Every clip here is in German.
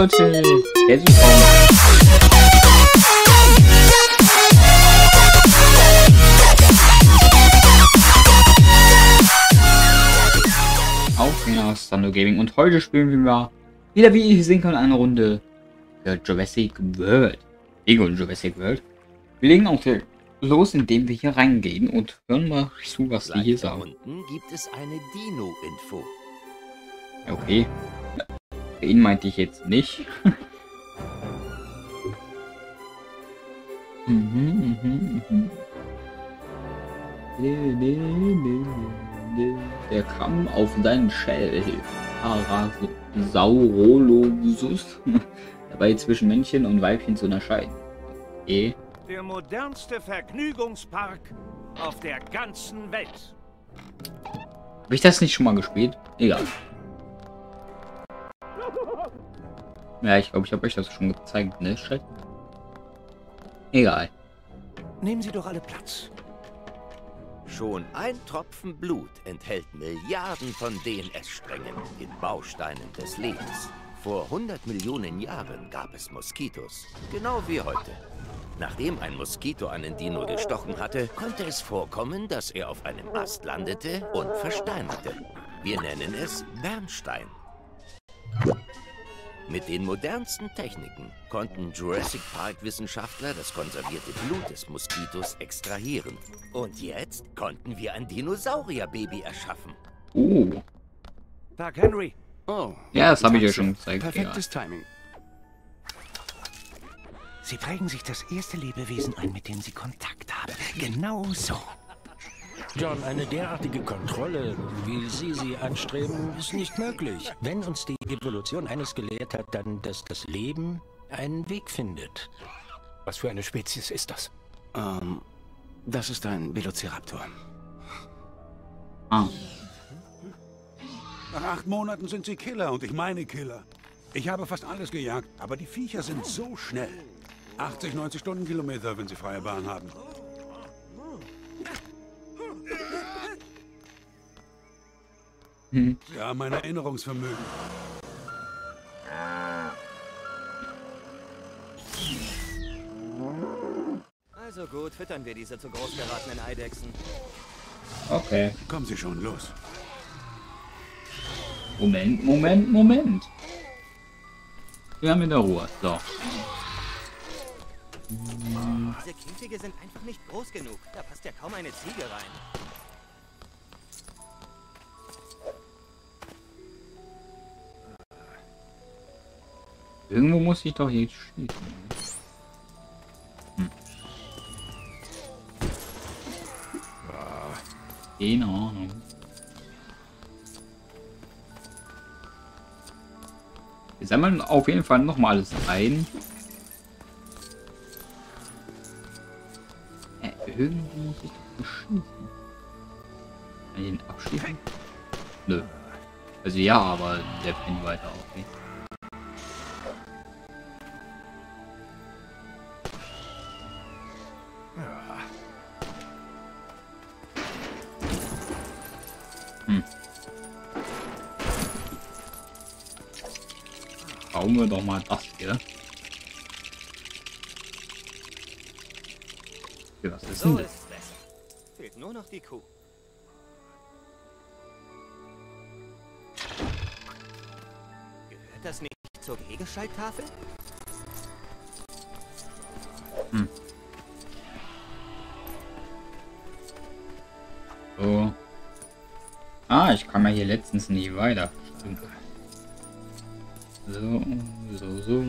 Leute, herzlich willkommen. Auf aus Thunder Gaming und heute spielen wir mal wieder, wie ihr sehen könnt, eine Runde für Jurassic World. Lego Jurassic World. Wir legen auch direkt los, indem wir hier reingehen und hören mal zu, was die hier Gleich sagen. unten gibt es eine Dino-Info. Okay. Den meinte ich jetzt nicht. Mhm, mhm, mhm. Der kam auf seinen Shell. Parasaurologus. Dabei zwischen Männchen und Weibchen zu unterscheiden. Okay. Der modernste Vergnügungspark auf der ganzen Welt. Habe ich das nicht schon mal gespielt? Egal. Ja, ich glaube, ich habe euch das schon gezeigt, ne? Chat? Egal. Nehmen Sie doch alle Platz. Schon ein Tropfen Blut enthält Milliarden von DNS-Strängen in Bausteinen des Lebens. Vor 100 Millionen Jahren gab es Moskitos, genau wie heute. Nachdem ein Moskito einen Dino gestochen hatte, konnte es vorkommen, dass er auf einem Ast landete und versteinerte. Wir nennen es Bernstein. Mit den modernsten Techniken konnten Jurassic Park-Wissenschaftler das konservierte Blut des Moskitos extrahieren. Und jetzt konnten wir ein Dinosaurierbaby erschaffen. Oh. Tag Henry. Oh. Ja, das habe ich ja schon gezeigt. Perfektes Timing. Sie prägen sich das erste Lebewesen ein, mit dem Sie Kontakt haben. Genau so. John, eine derartige Kontrolle, wie Sie sie anstreben, ist nicht möglich. Wenn uns die Evolution eines gelehrt hat, dann, dass das Leben einen Weg findet. Was für eine Spezies ist das? Ähm, das ist ein Velociraptor. Ah. Nach acht Monaten sind sie Killer und ich meine Killer. Ich habe fast alles gejagt, aber die Viecher sind so schnell. 80, 90 Stundenkilometer, wenn sie freie Bahn haben. Hm. Sie haben ein Erinnerungsvermögen. Also gut, füttern wir diese zu groß geratenen Eidechsen. Okay. Kommen Sie schon, los. Moment, Moment, Moment. Wir haben in der Ruhe. So. Diese Käfige sind einfach nicht groß genug. Da passt ja kaum eine Ziege rein. Irgendwo muss ich doch jetzt schießen. Hm. Keine Ahnung. Wir sammeln auf jeden Fall noch mal alles ein. Äh, irgendwo muss ich doch beschießen. Kann ich den abschießen? Nö. Also ja, aber der Pin weiter auch nicht. Wir doch mal das hier. Okay, was ist So denn das? ist besser. Fehlt nur noch die Kuh. Gehört das nicht zur Wegeschalttafel? So. Ah, ich kam ja hier letztens nie weiter. Stimmt. So, so, so.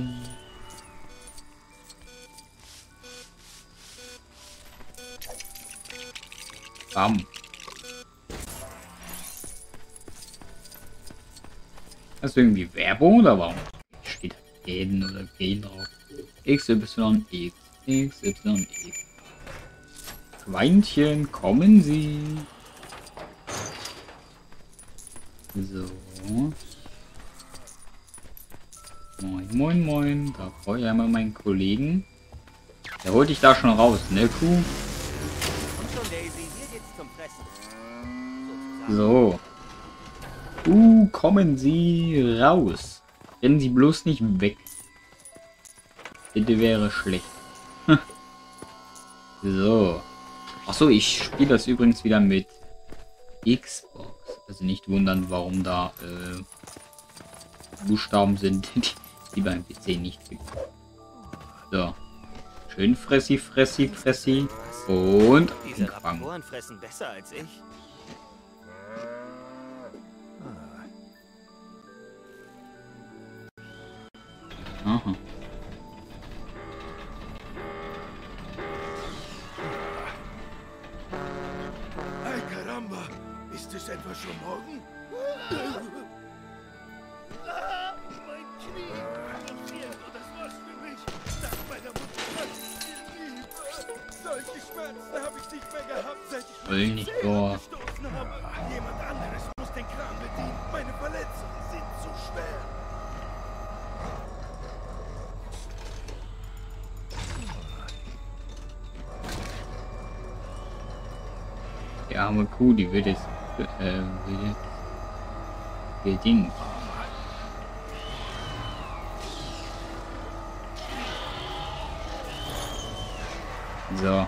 Bam. Das ist irgendwie Werbung oder warum? Steht gehen oder gehen drauf. XY, X, XY, X. Schweinchen, kommen Sie. So. Moin, moin, moin. Da freue ich einmal meinen Kollegen. Der holt dich da schon raus, ne, Kuh? So. Uh, kommen Sie raus. Rennen Sie bloß nicht weg. Bitte wäre schlecht. so. Achso, ich spiele das übrigens wieder mit Xbox. Also nicht wundern, warum da äh, Buchstaben sind, die, die beim PC nicht gibt. So. Schön fressi, fressi, fressi. Und Diese Fang. Raptoren fressen besser als ich. Aha. Ay, caramba! Ist es etwa schon morgen? Sind zu schwer. Die arme Kuh, die wird jetzt, äh, wird jetzt gedingt. So.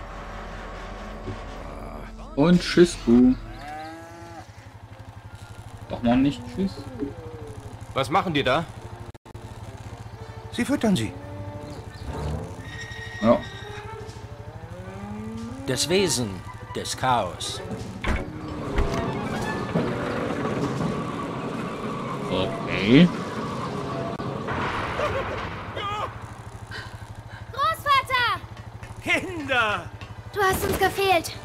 Und tschüss, Kuh. Doch noch nicht tschüss. Was machen die da? Sie füttern sie. Ja. Das Wesen des Chaos. Okay. Großvater! Kinder! Du hast uns gefehlt.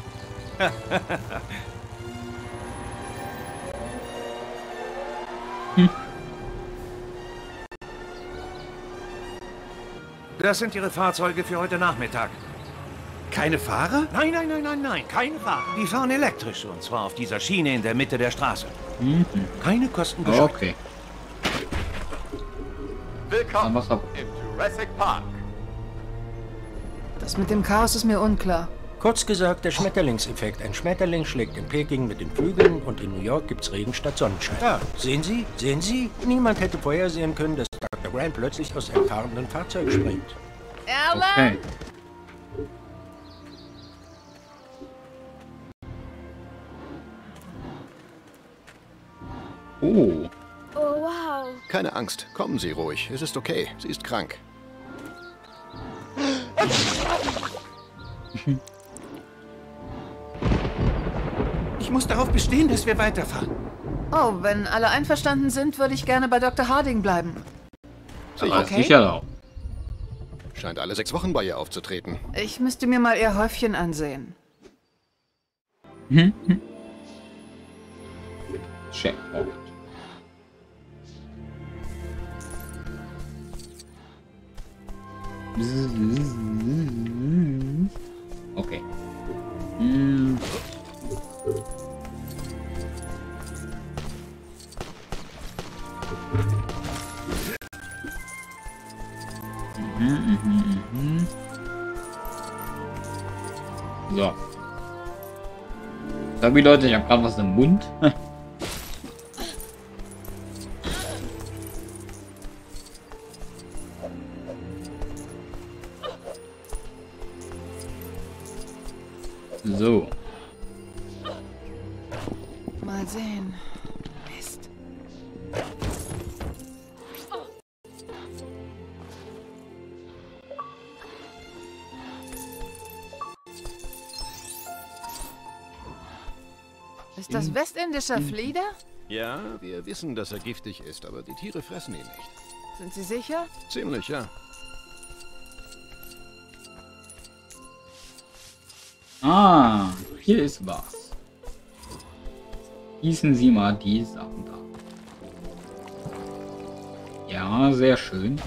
Das sind Ihre Fahrzeuge für heute Nachmittag. Keine Fahrer? Nein, nein, nein, nein, nein, keine Fahrer. Die fahren elektrisch und zwar auf dieser Schiene in der Mitte der Straße. Mhm. Keine Kosten geschockt. Okay. Willkommen im Jurassic Park. Das mit dem Chaos ist mir unklar. Kurz gesagt, der Schmetterlingseffekt. Ein Schmetterling schlägt in Peking mit den Flügeln und in New York gibt's Regen statt Sonnenschein. Ja, sehen Sie? Sehen Sie? Niemand hätte vorhersehen können, dass Dr. Grant plötzlich aus einem fahrenden Fahrzeug springt. Erle! Okay. Oh. Oh, wow. Keine Angst, kommen Sie ruhig. Es ist okay. Sie ist krank. Ich muss darauf bestehen, dass wir weiterfahren. Oh, wenn alle einverstanden sind, würde ich gerne bei Dr. Harding bleiben. Sicher. Okay. Sicher auch. Scheint alle sechs Wochen bei ihr aufzutreten. Ich müsste mir mal ihr Häufchen ansehen. Checkpoint. Okay. Hm. Mhm, mhm, mhm. So. Sorry Leute, ich habe gerade was im Mund. Ist das westindischer Flieder? Ja, wir wissen, dass er giftig ist, aber die Tiere fressen ihn nicht. Sind Sie sicher? Ziemlich, ja. Ah, hier ist was. Gießen Sie mal die Sachen da. Ja, sehr schön.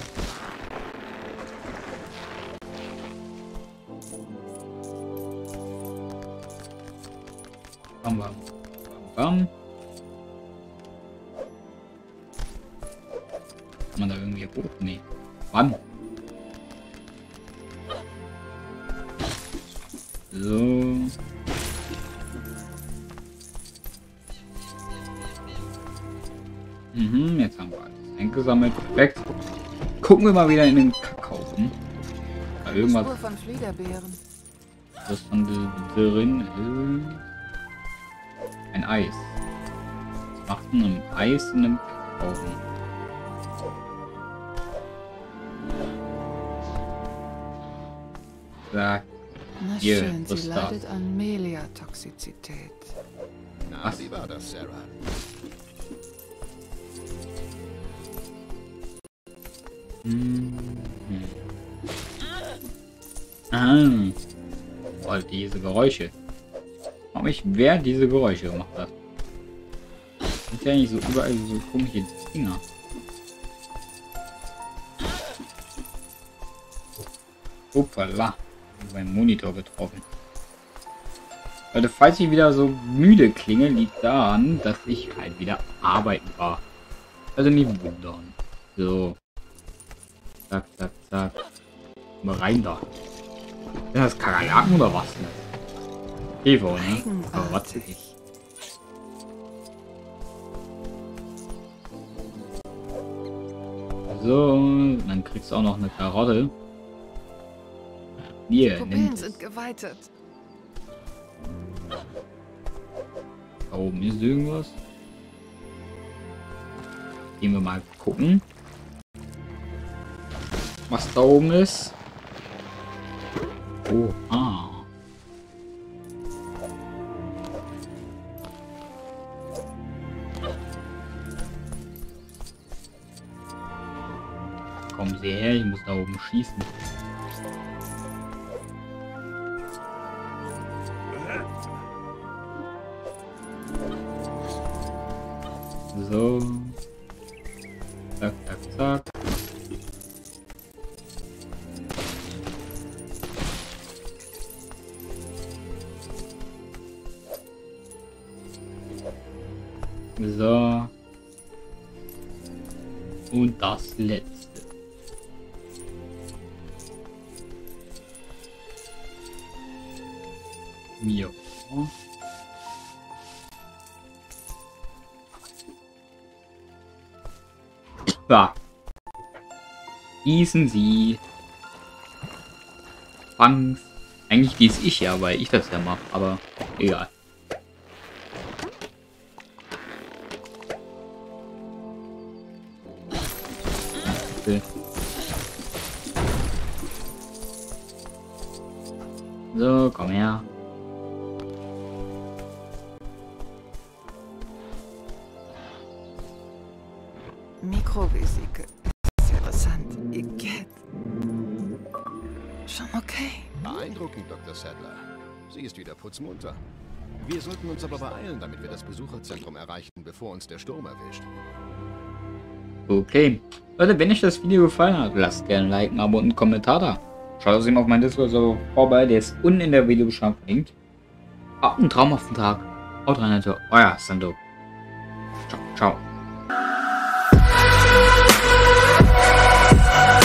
Bam, bam, bam. Kann man da irgendwie hoch? Nee. Wann? So. Mhm, jetzt haben wir alles Eingesammelt. Perfekt. Gucken wir mal wieder in den Kackhaufen. Da irgendwas. Spur von Fliederbeeren. Was von drin ist. Ein Eis. Was macht denn ein Eis in einem Kackhaufen? Sagt Na Hier, schön, sie da? leidet an Melia-Toxizität. Na, wie war das, Sarah? Hm. Ah. Oh, diese Geräusche. Frag mich, wer diese Geräusche gemacht hat. Sind ja nicht so überall so komische Dinger. Upala. Mein Monitor getroffen. Leute, falls ich wieder so müde klinge, liegt daran, dass ich halt wieder arbeiten war. Also nicht wundern. So. Zack, zack, zack. Mal rein da. Sind das Kakerlaken oder was denn? Käfer, ne? Aber was ist ich? So, dann kriegst du auch noch eine Karotte. Hier, nimm Pupillen sind geweitet. Da oben ist irgendwas. Gehen wir mal gucken. Was da oben ist. Oh, ah. Da oben schießen. So. Zack, zack, zack. So. Und das letzte. Ja. Ja. Gießen Sie. Fangs. Eigentlich gieße ich ja, weil ich das ja mache, aber egal. Bitte. So, komm her. Mikrovesikel. Ist interessant. Ihr geht. Schon okay. Beeindruckend, Dr. Sadler. Sie ist wieder putzmunter. Wir sollten uns aber beeilen, damit wir das Besucherzentrum erreichen, bevor uns der Sturm erwischt. Okay. Leute, wenn euch das Video gefallen hat, lasst gerne ein Like, ein Abo und einen Kommentar da. Schaut außerdem auf meinen Discord so vorbei, der ist unten in der Videobeschreibung verlinkt. Habt einen traumhaften Tag. Haut rein, Leute. Euer Sando. Ciao, ciao. Yeah.